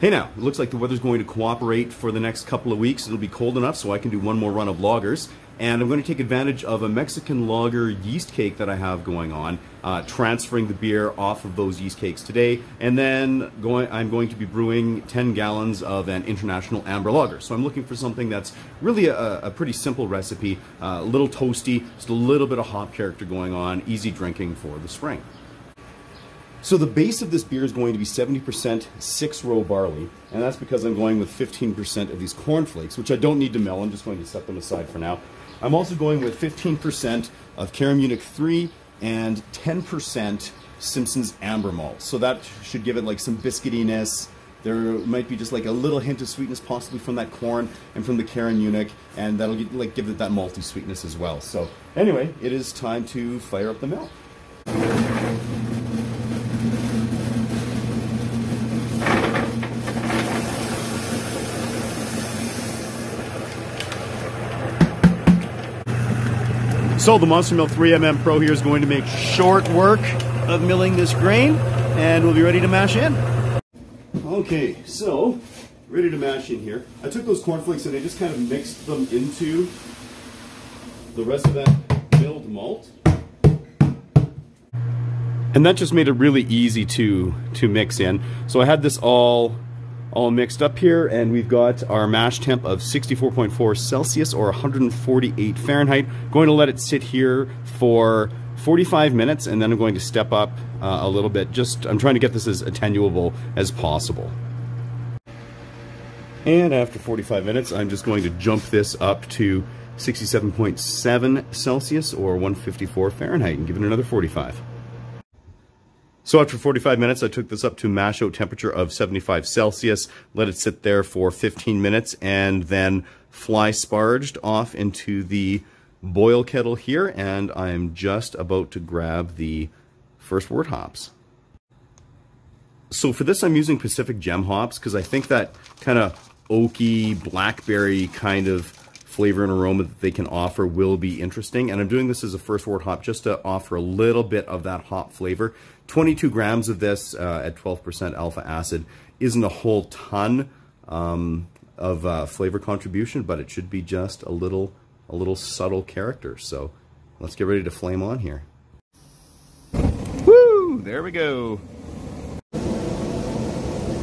Hey now, it looks like the weather's going to cooperate for the next couple of weeks. It'll be cold enough so I can do one more run of lagers. And I'm going to take advantage of a Mexican lager yeast cake that I have going on, uh, transferring the beer off of those yeast cakes today. And then going, I'm going to be brewing 10 gallons of an international amber lager. So I'm looking for something that's really a, a pretty simple recipe, uh, a little toasty, just a little bit of hop character going on, easy drinking for the spring. So the base of this beer is going to be 70% six row barley, and that's because I'm going with 15% of these cornflakes, which I don't need to mill. I'm just going to set them aside for now. I'm also going with 15% of Caramunich 3 and 10% Simpson's Amber Malt. So that should give it like some biscuitiness. There might be just like a little hint of sweetness possibly from that corn and from the Caramunich, and that'll get, like give it that malty sweetness as well. So anyway, it is time to fire up the mill. So the Monster Mill 3MM Pro here is going to make short work of milling this grain and we'll be ready to mash in. Okay, so ready to mash in here. I took those cornflakes and I just kind of mixed them into the rest of that milled malt. And that just made it really easy to, to mix in. So I had this all all mixed up here and we've got our mash temp of 64.4 Celsius or 148 Fahrenheit. Going to let it sit here for 45 minutes and then I'm going to step up uh, a little bit. Just I'm trying to get this as attenuable as possible. And after 45 minutes, I'm just going to jump this up to 67.7 Celsius or 154 Fahrenheit and give it another 45. So after 45 minutes, I took this up to mash out temperature of 75 Celsius, let it sit there for 15 minutes, and then fly sparged off into the boil kettle here, and I'm just about to grab the first wort hops. So for this, I'm using Pacific Gem hops because I think that kind of oaky, blackberry kind of flavor and aroma that they can offer will be interesting. And I'm doing this as a first wort hop just to offer a little bit of that hop flavor. 22 grams of this uh, at 12% alpha acid isn't a whole ton um, of uh, flavor contribution, but it should be just a little, a little subtle character. So let's get ready to flame on here. Woo! There we go.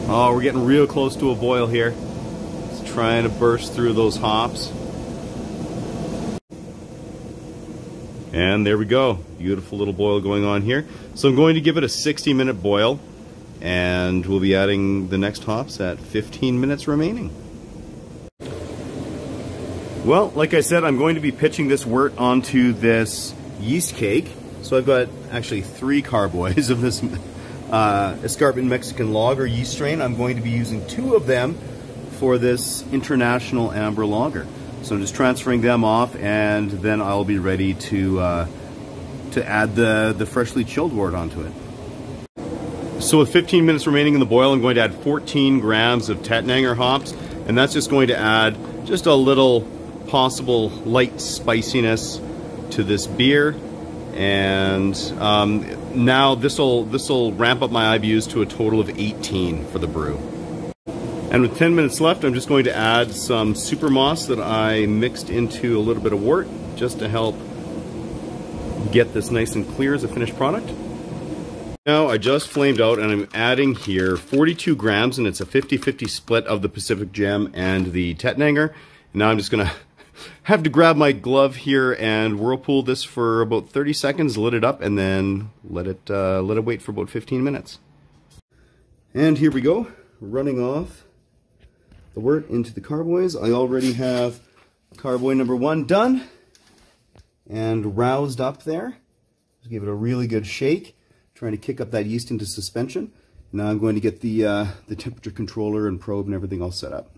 Oh, we're getting real close to a boil here. It's trying to burst through those hops. And there we go. Beautiful little boil going on here. So I'm going to give it a 60 minute boil and we'll be adding the next hops at 15 minutes remaining. Well, like I said, I'm going to be pitching this wort onto this yeast cake. So I've got actually three carboys of this uh, Escarpment Mexican lager yeast strain. I'm going to be using two of them for this International Amber Lager. So I'm just transferring them off and then I'll be ready to, uh, to add the, the freshly chilled wort onto it. So with 15 minutes remaining in the boil, I'm going to add 14 grams of Tettnanger hops, and that's just going to add just a little possible light spiciness to this beer. And um, now this will this will ramp up my IBUs to a total of 18 for the brew. And with 10 minutes left, I'm just going to add some super moss that I mixed into a little bit of wort just to help get this nice and clear as a finished product. Now I just flamed out and I'm adding here 42 grams and it's a 50-50 split of the Pacific Gem and the Tettnanger. Now I'm just gonna have to grab my glove here and whirlpool this for about 30 seconds, lit it up, and then let it uh, let it wait for about 15 minutes. And here we go, running off the wort into the carboys. I already have carboy number one done and roused up there. Just give it a really good shake, trying to kick up that yeast into suspension. Now I'm going to get the, uh, the temperature controller and probe and everything all set up.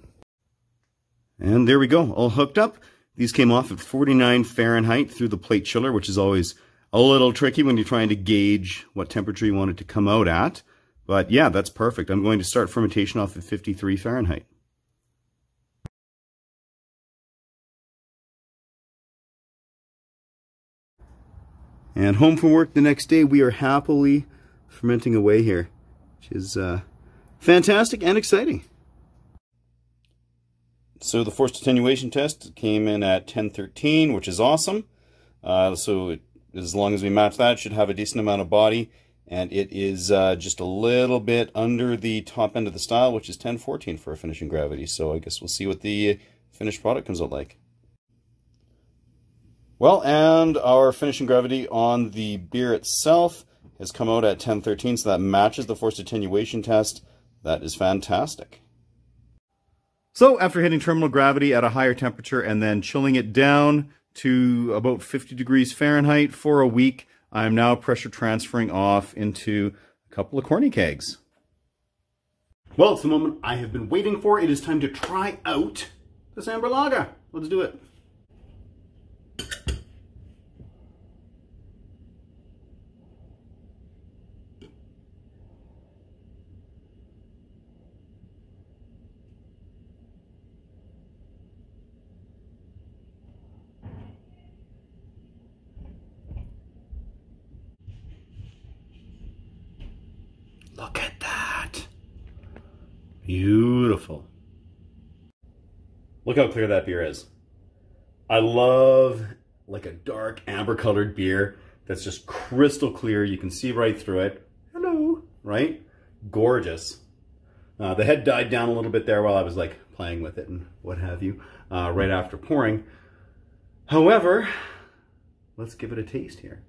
And there we go, all hooked up. These came off at 49 Fahrenheit through the plate chiller, which is always a little tricky when you're trying to gauge what temperature you want it to come out at. But yeah, that's perfect. I'm going to start fermentation off at 53 Fahrenheit. And home from work the next day, we are happily fermenting away here, which is uh, fantastic and exciting. So the forced attenuation test came in at 1013, which is awesome. Uh, so it, as long as we match that, it should have a decent amount of body. And it is uh, just a little bit under the top end of the style, which is 1014 for a finishing gravity. So I guess we'll see what the finished product comes out like. Well, and our finishing gravity on the beer itself has come out at 1013, so that matches the forced attenuation test. That is fantastic. So after hitting terminal gravity at a higher temperature and then chilling it down to about 50 degrees Fahrenheit for a week, I'm now pressure transferring off into a couple of corny kegs. Well, it's the moment I have been waiting for. It is time to try out this Amber Lager. Let's do it. Look at that. Beautiful. Look how clear that beer is. I love like a dark amber colored beer that's just crystal clear. You can see right through it. Hello, right? Gorgeous. Uh, the head died down a little bit there while I was like playing with it and what have you, uh, right after pouring. However, let's give it a taste here.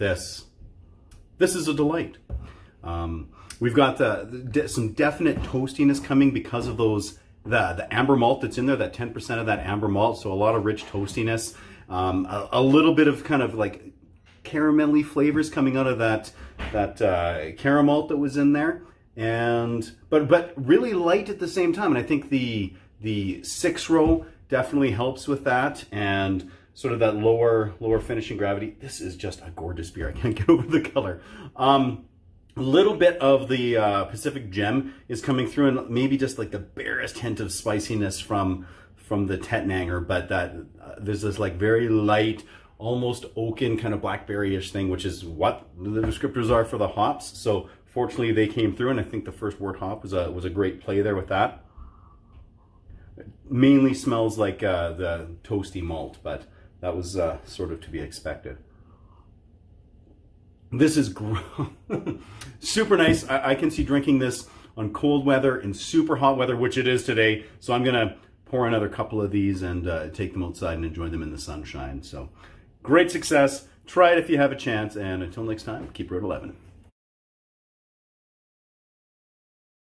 This. This is a delight. Um, we've got the, the, some definite toastiness coming because of those the the amber malt that's in there, that 10% of that amber malt, so a lot of rich toastiness. Um, a, a, little bit of kind of like caramelly flavors coming out of that that uh, caramel that was in there, and but but really light at the same time. And I think the the six row definitely helps with that, and sort of that lower lower finishing gravity. This is just a gorgeous beer. I can't get over the color. Um, a little bit of the uh, Pacific Gem is coming through and maybe just like the barest hint of spiciness from from the Tettnanger, but that uh, there's this like very light, almost oaken kind of blackberry-ish thing, which is what the descriptors are for the hops. So fortunately they came through and I think the first wort hop was a, was a great play there with that. It mainly smells like uh, the toasty malt, but that was uh, sort of to be expected. This is super nice. I, I can see drinking this on cold weather and super hot weather, which it is today. So I'm going to pour another couple of these and uh, take them outside and enjoy them in the sunshine. So great success. Try it if you have a chance. And until next time, keep Road 11.